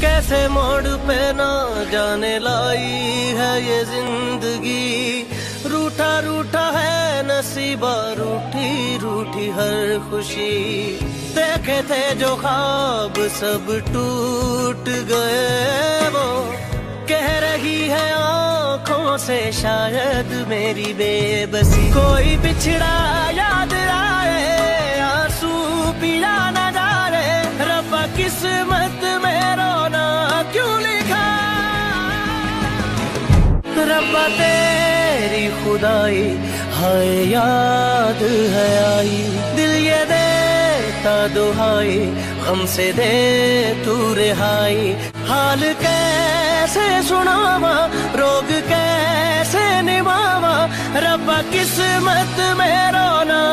कैसे मोड़ पे ना जाने लाई है ये ज़िंदगी। रूठा रूठा है, नसीबा रूठी रूठी हर खुशी। देखे थे जो ख्वाब सब टूट गए वो। कह रही है आँखों से शायद मेरी बेबसी। कोई बिछड़ा याद आए, आँसू पिया न जा रहे रब्बा किस्मत रब्बा, तेरी खुदाई। हाय, याद है आई। दिल ये देता दुहाई। हमसे दे तू रिहाई। हाल कैसे सुनावा, रोग कैसे निभावा। रब्बा, किस्मत में रोना